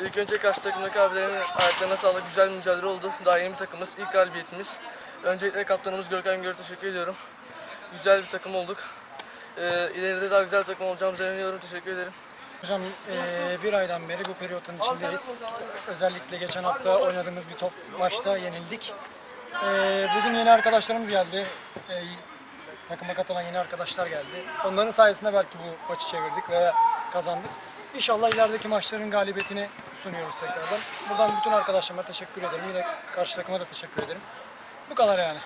İlk önce karşı takımdaki abilerin ayaklarına sağlık. Güzel bir mücadele oldu. Daha yeni bir takımız. İlk galibiyetimiz. Öncelikle kaptanımız Görkem Gör'e teşekkür ediyorum. Güzel bir takım olduk. Ee, ileride daha güzel bir takım olacağımıza inanıyorum. Teşekkür ederim. Hocam eee, bir aydan beri bu periyotun içindeyiz. Özellikle geçen hafta oynadığımız bir top maçta yenildik. Eee, bugün yeni arkadaşlarımız geldi. Eee, takıma katılan yeni arkadaşlar geldi. Onların sayesinde belki bu maçı çevirdik ve kazandık. İnşallah ilerideki maçların galibiyetini sunuyoruz tekrardan. Buradan bütün arkadaşlarıma teşekkür ederim. Yine karşı takıma da teşekkür ederim. Bu kadar yani.